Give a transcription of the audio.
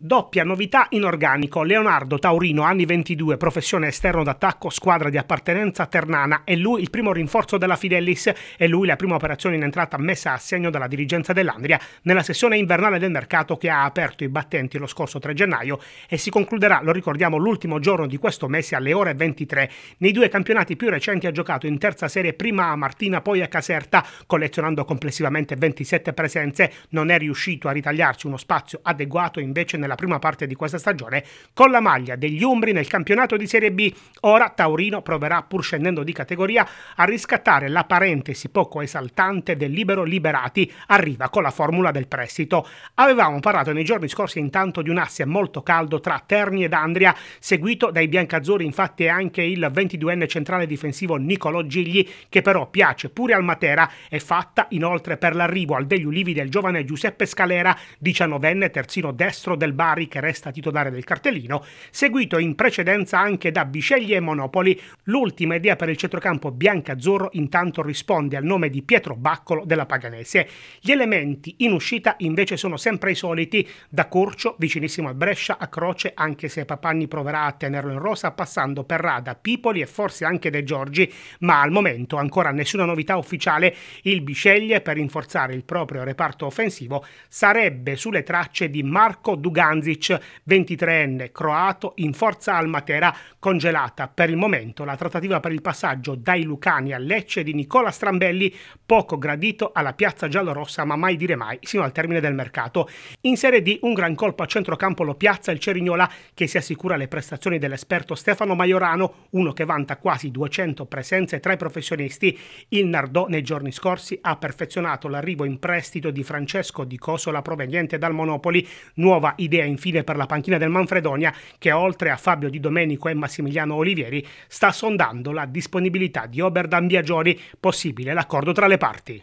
Doppia novità in organico. Leonardo Taurino, anni 22, professione esterno d'attacco, squadra di appartenenza ternana. È lui il primo rinforzo della Fidelis e lui la prima operazione in entrata messa a segno dalla dirigenza dell'Andria nella sessione invernale del mercato che ha aperto i battenti lo scorso 3 gennaio e si concluderà, lo ricordiamo, l'ultimo giorno di questo mese alle ore 23. Nei due campionati più recenti ha giocato in terza serie prima a Martina, poi a Caserta, collezionando complessivamente 27 presenze. Non è riuscito a ritagliarci uno spazio adeguato invece nel nella prima parte di questa stagione con la maglia degli Umbri nel campionato di Serie B. Ora Taurino proverà, pur scendendo di categoria, a riscattare la parentesi poco esaltante del libero Liberati. Arriva con la formula del prestito. Avevamo parlato nei giorni scorsi intanto di un asse molto caldo tra Terni ed Andria, seguito dai biancazzurri infatti è anche il 22enne centrale difensivo Nicolo Gigli, che però piace pure al Matera e fatta inoltre per l'arrivo al degli ulivi del giovane Giuseppe Scalera, 19enne terzino destro del Bari che resta titolare del cartellino, seguito in precedenza anche da Bisceglie e Monopoli. L'ultima idea per il centrocampo biancazzurro intanto risponde al nome di Pietro Baccolo della Paganese. Gli elementi in uscita invece sono sempre i soliti, da Corcio, vicinissimo al Brescia, a Croce, anche se Papagni proverà a tenerlo in rosa, passando per Rada, Pipoli e forse anche De Giorgi, ma al momento ancora nessuna novità ufficiale. Il Bisceglie, per rinforzare il proprio reparto offensivo, sarebbe sulle tracce di Marco Dugan Manzic, 23enne croato, in forza al Matera, congelata per il momento la trattativa per il passaggio dai Lucani a Lecce di Nicola Strambelli, poco gradito alla piazza giallorossa, ma mai dire mai, sino al termine del mercato. In Serie D un gran colpo a centrocampo lo piazza il Cerignola, che si assicura le prestazioni dell'esperto Stefano Maiorano, uno che vanta quasi 200 presenze tra i professionisti. Il Nardò nei giorni scorsi ha perfezionato l'arrivo in prestito di Francesco Di Cosola proveniente dal Monopoli, nuova idea idea infine per la panchina del Manfredonia che oltre a Fabio Di Domenico e Massimiliano Olivieri sta sondando la disponibilità di Oberdan Biagioni, possibile l'accordo tra le parti.